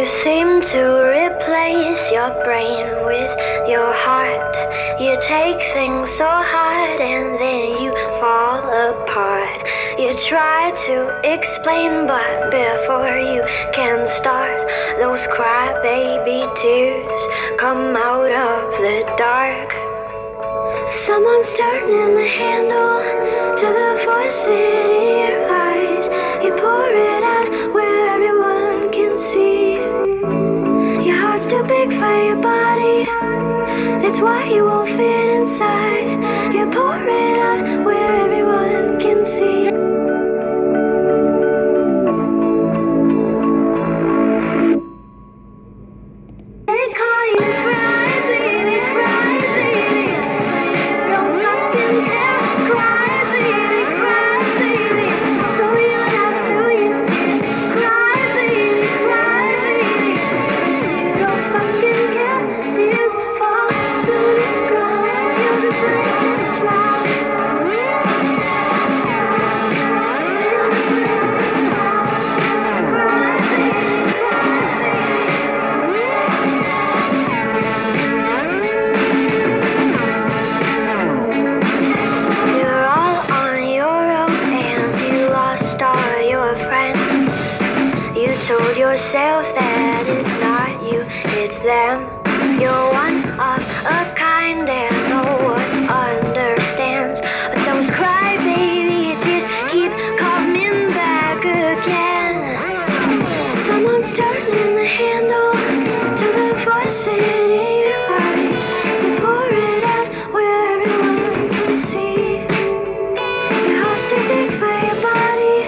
aim to replace your brain with your heart. You take things so hard and then you fall apart. You try to explain, but before you can start, those crybaby tears come out of the dark. Someone's turning the handle to the voice in your eyes. You pour it out why you won't fit them. You're one of a kind and no one understands. But those crybaby tears keep coming back again. Someone's turning the handle to the voice in your eyes. They pour it out where everyone can see. Your heart's too big for your body.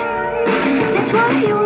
That's why you.